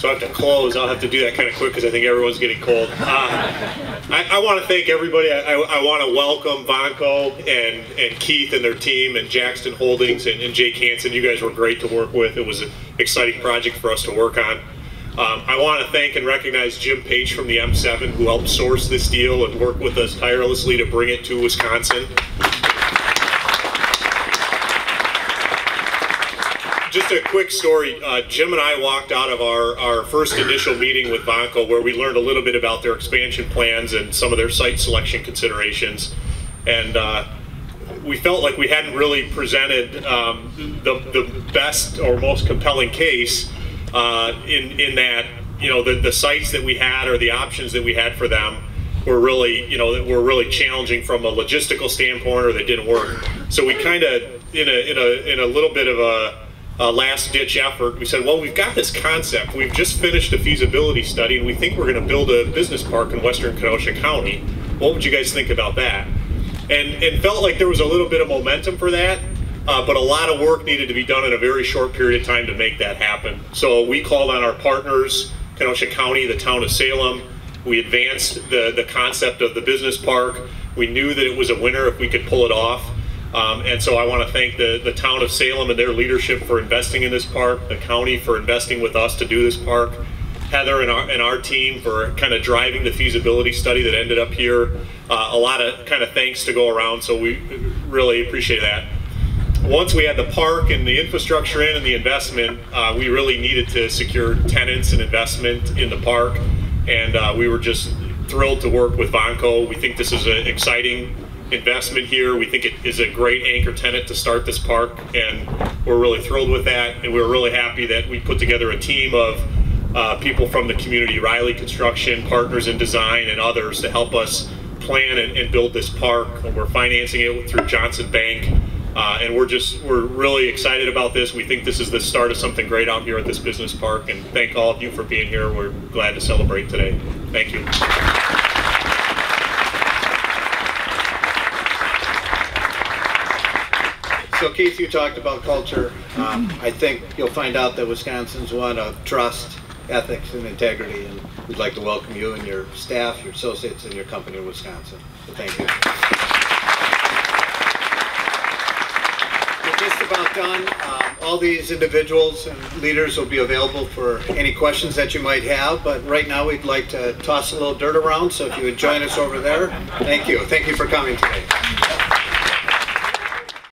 so I have to close. I'll have to do that kind of quick because I think everyone's getting cold. Uh, I, I want to thank everybody. I, I, want to welcome Vonco and, and Keith and their team and Jackson Holdings and, and Jake Hansen. You guys were great to work with. It was an exciting project for us to work on. Um, I want to thank and recognize Jim Page from the M7 who helped source this deal and work with us tirelessly to bring it to Wisconsin. Just a quick story. Uh, Jim and I walked out of our, our first initial meeting with Vonco where we learned a little bit about their expansion plans and some of their site selection considerations. And uh, we felt like we hadn't really presented um, the, the best or most compelling case uh, in, in that, you know, the, the sites that we had or the options that we had for them were really, you know, were really challenging from a logistical standpoint or they didn't work. So we kind of, in a, in, a, in a little bit of a, uh, last ditch effort, we said, well, we've got this concept. We've just finished a feasibility study and we think we're going to build a business park in western Kenosha County. What would you guys think about that? And, and felt like there was a little bit of momentum for that, uh, but a lot of work needed to be done in a very short period of time to make that happen. So we called on our partners, Kenosha County, the town of Salem. We advanced the, the concept of the business park. We knew that it was a winner if we could pull it off. Um, and so I want to thank the, the town of Salem and their leadership for investing in this park, the county for investing with us to do this park, Heather and our, and our team for kind of driving the feasibility study that ended up here. Uh, a lot of kind of thanks to go around, so we really appreciate that. Once we had the park and the infrastructure in and the investment, uh, we really needed to secure tenants and investment in the park. And uh, we were just thrilled to work with Vonco. We think this is an exciting investment here. We think it is a great anchor tenant to start this park, and we're really thrilled with that. And we're really happy that we put together a team of uh, people from the community, Riley Construction, Partners in Design, and others to help us plan and, and build this park. And we're financing it through Johnson Bank. Uh, and we're just we're really excited about this. We think this is the start of something great out here at this business park. And thank all of you for being here. We're glad to celebrate today. Thank you. So Keith, you talked about culture. Um, I think you'll find out that Wisconsin's one of trust, ethics, and integrity, and we'd like to welcome you and your staff, your associates, and your company in Wisconsin. So thank you. We're just about done. Um, all these individuals and leaders will be available for any questions that you might have, but right now we'd like to toss a little dirt around, so if you would join us over there, thank you. Thank you for coming today.